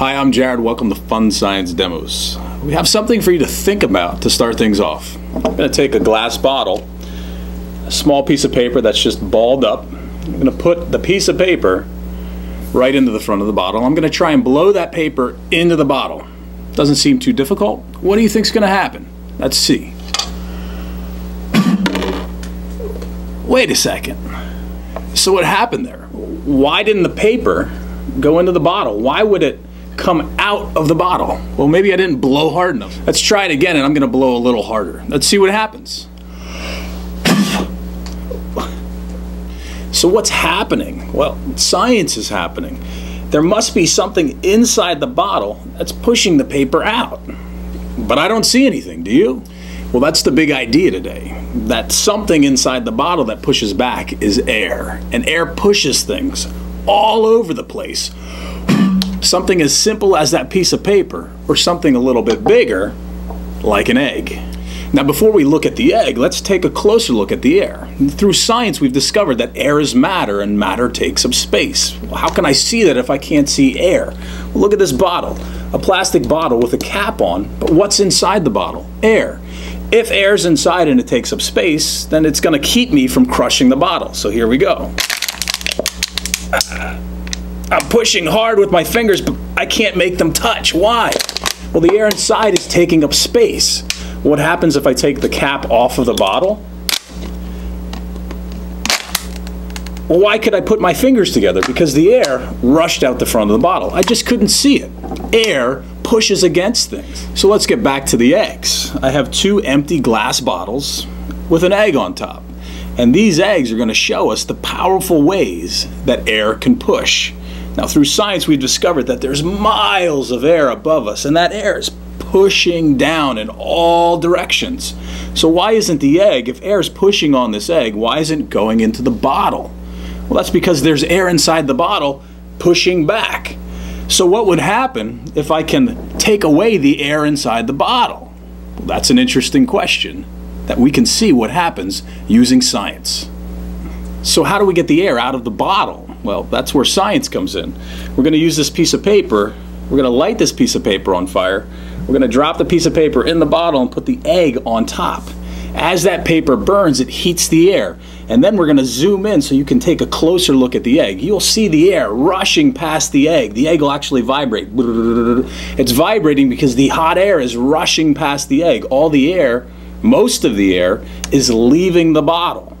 Hi, I'm Jared. Welcome to Fun Science Demos. We have something for you to think about to start things off. I'm going to take a glass bottle, a small piece of paper that's just balled up. I'm going to put the piece of paper right into the front of the bottle. I'm going to try and blow that paper into the bottle. Doesn't seem too difficult. What do you think's going to happen? Let's see. Wait a second. So what happened there? Why didn't the paper go into the bottle? Why would it come out of the bottle? Well, maybe I didn't blow hard enough. Let's try it again and I'm going to blow a little harder. Let's see what happens. So what's happening? Well, science is happening. There must be something inside the bottle that's pushing the paper out. But I don't see anything, do you? Well, that's the big idea today. That something inside the bottle that pushes back is air. And air pushes things all over the place. Something as simple as that piece of paper, or something a little bit bigger, like an egg. Now, before we look at the egg, let's take a closer look at the air. Through science, we've discovered that air is matter and matter takes up space. Well, how can I see that if I can't see air? Well, look at this bottle a plastic bottle with a cap on, but what's inside the bottle? Air. If air's inside and it takes up space, then it's going to keep me from crushing the bottle. So here we go. I'm pushing hard with my fingers, but I can't make them touch. Why? Well, the air inside is taking up space. What happens if I take the cap off of the bottle? Well, why could I put my fingers together? Because the air rushed out the front of the bottle. I just couldn't see it. Air pushes against things. So let's get back to the eggs. I have two empty glass bottles with an egg on top. And these eggs are going to show us the powerful ways that air can push. Now, through science, we've discovered that there's miles of air above us, and that air is pushing down in all directions. So, why isn't the egg, if air is pushing on this egg, why isn't it going into the bottle? Well, that's because there's air inside the bottle pushing back. So, what would happen if I can take away the air inside the bottle? Well, that's an interesting question that we can see what happens using science. So, how do we get the air out of the bottle? Well, that's where science comes in. We're going to use this piece of paper, we're going to light this piece of paper on fire, we're going to drop the piece of paper in the bottle and put the egg on top. As that paper burns, it heats the air. And then we're going to zoom in so you can take a closer look at the egg. You'll see the air rushing past the egg. The egg will actually vibrate. It's vibrating because the hot air is rushing past the egg. All the air, most of the air, is leaving the bottle.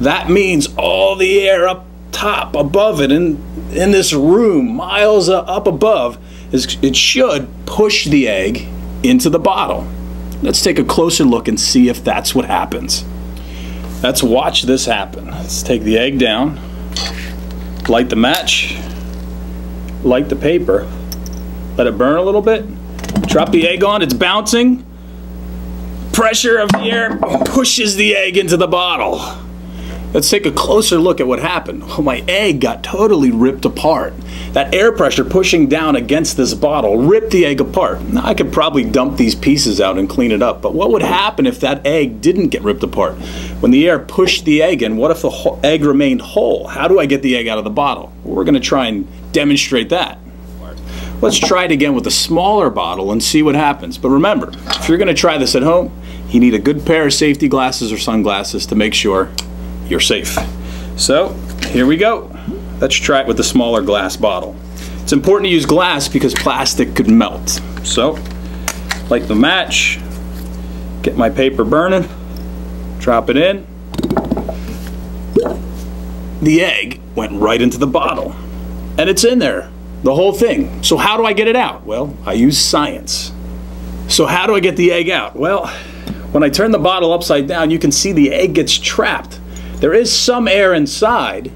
That means all the air up top, above it, in, in this room, miles up above, is, it should push the egg into the bottle. Let's take a closer look and see if that's what happens. Let's watch this happen. Let's take the egg down, light the match, light the paper, let it burn a little bit, drop the egg on, it's bouncing. Pressure of the air pushes the egg into the bottle. Let's take a closer look at what happened. Well, my egg got totally ripped apart. That air pressure pushing down against this bottle ripped the egg apart. Now, I could probably dump these pieces out and clean it up, but what would happen if that egg didn't get ripped apart? When the air pushed the egg in, what if the egg remained whole? How do I get the egg out of the bottle? Well, we're going to try and demonstrate that. Let's try it again with a smaller bottle and see what happens. But remember, if you're going to try this at home, you need a good pair of safety glasses or sunglasses to make sure you're safe. So here we go. Let's try it with the smaller glass bottle. It's important to use glass because plastic could melt. So light the match, get my paper burning, drop it in. The egg went right into the bottle and it's in there, the whole thing. So how do I get it out? Well, I use science. So how do I get the egg out? Well, when I turn the bottle upside down, you can see the egg gets trapped there is some air inside,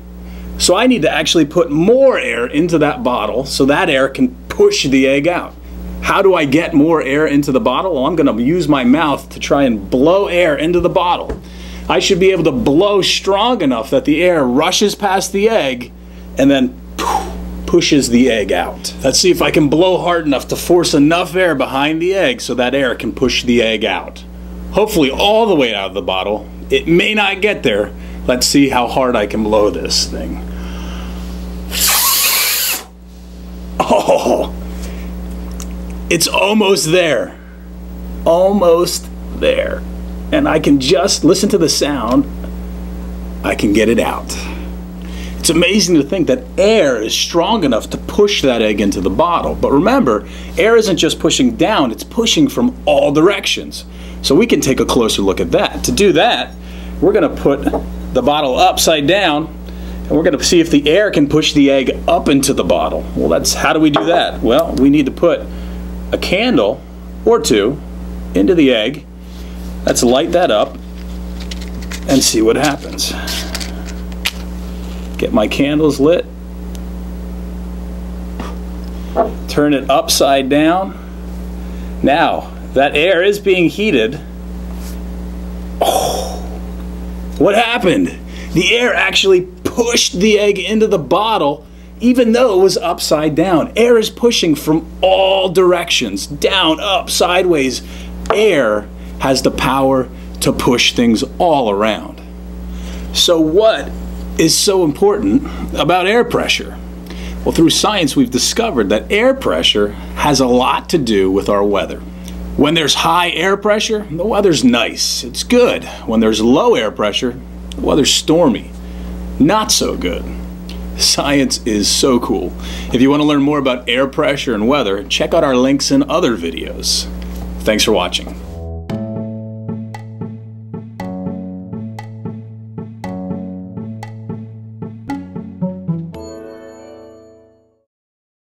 so I need to actually put more air into that bottle so that air can push the egg out. How do I get more air into the bottle? Well, I'm going to use my mouth to try and blow air into the bottle. I should be able to blow strong enough that the air rushes past the egg and then pushes the egg out. Let's see if I can blow hard enough to force enough air behind the egg so that air can push the egg out. Hopefully all the way out of the bottle. It may not get there, Let's see how hard I can blow this thing. Oh, It's almost there. Almost there. And I can just listen to the sound. I can get it out. It's amazing to think that air is strong enough to push that egg into the bottle. But remember, air isn't just pushing down, it's pushing from all directions. So we can take a closer look at that. To do that, we're going to put the bottle upside down and we're going to see if the air can push the egg up into the bottle. Well, that's how do we do that? Well, we need to put a candle or two into the egg. Let's light that up and see what happens. Get my candles lit. Turn it upside down. Now, that air is being heated. Oh, what happened? The air actually pushed the egg into the bottle even though it was upside down. Air is pushing from all directions down, up, sideways. Air has the power to push things all around. So, what is so important about air pressure? Well, through science, we've discovered that air pressure has a lot to do with our weather. When there's high air pressure, the weather's nice, it's good. When there's low air pressure, the weather's stormy, not so good. Science is so cool. If you want to learn more about air pressure and weather, check out our links in other videos. Thanks for watching.